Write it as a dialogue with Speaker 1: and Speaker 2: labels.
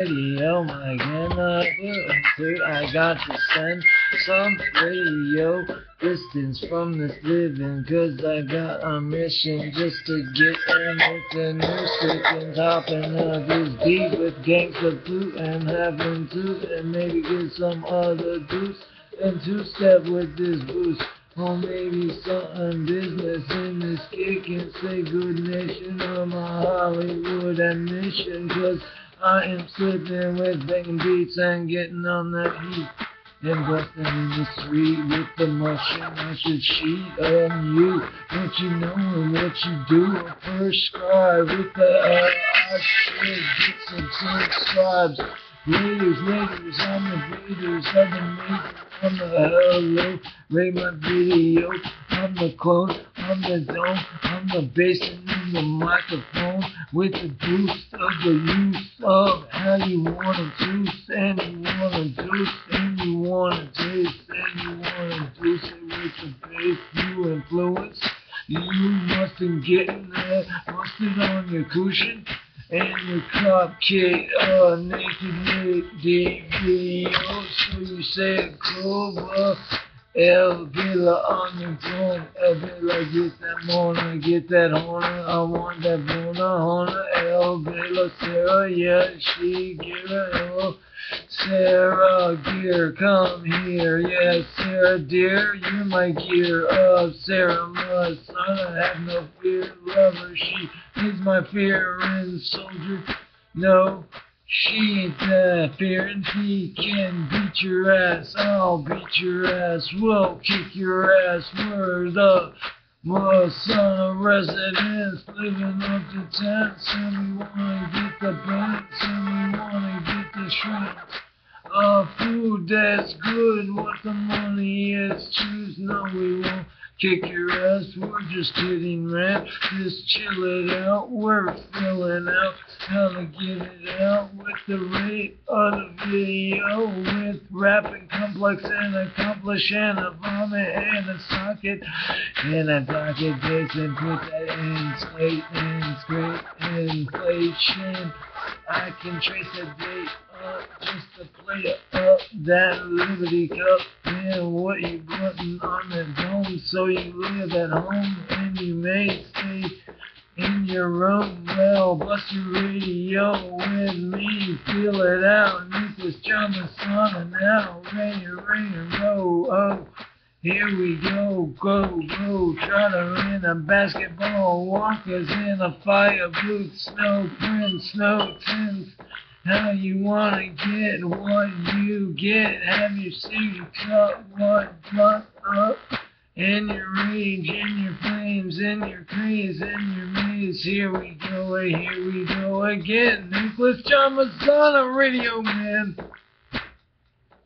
Speaker 1: radio, my gonna I got to send some radio distance from this living, cause I got a mission just to get in with the new sickins, hopping up this beat with gangsta boot and having to and maybe get some other boost and two step with this boost. Or maybe something business in this kick and say good nation of my Hollywood admission, cause I am slipping with banging beats and getting on that heat. And busting in the street with the mushroom, I should cheat on you. Don't you know what you do? I Prescribe with the uh, I should get some subscribes. Raiders, Raiders, I'm the Raiders, I've been making on the hello, rate my video, I'm the clone, I'm the dome, I'm the bass in the microphone, with the boost of the use of how you wanna juice, and you wanna juice, and you wanna taste, and you wanna juice it with the bass you influence. You must be getting that busted on your cushion and your cupcake, uh, naked video. So you said Cobra, El Gila on your phone, El Gila get that Mona, get that Hona, I want that Bona, Hona, El Gila, Sarah, yeah, she give it, oh. Sarah, gear, come here. Yeah, Sarah, dear, you're my gear up. Sarah, my son, I have no fear. Lover, she is my fear and soldier. No, she ain't that fear, and can beat your ass. I'll beat your ass. We'll kick your ass. We're the my son of residence, living up to tent. Some wanna get the bent, some wanna get the shrimp. Uh, food that's good, what the money is, choose, no we won't kick your ass, we're just getting rent, just chill it out, we're filling out, to get it out with the rate of the video, with rapping complex and accomplish and a vomit and a socket, and a pocket base and put that in slate and scrape inflation, I can trace a date just to play up that Liberty Cup. And what you button on that dome so you live at home and you may stay in your room. Well, bust your radio with me, feel it out. Nicholas John Son and now rain, rain, and roll. Oh. Here we go, go, go, Trotter in a basketball, walkers in a fire boot, snow print, snow tints. How you wanna get what you get? Have you seen cut what brought up? In your rage, in your flames, in your craze, in your maze. Here we go, here we go again. Nicholas John Messana, Radio Man.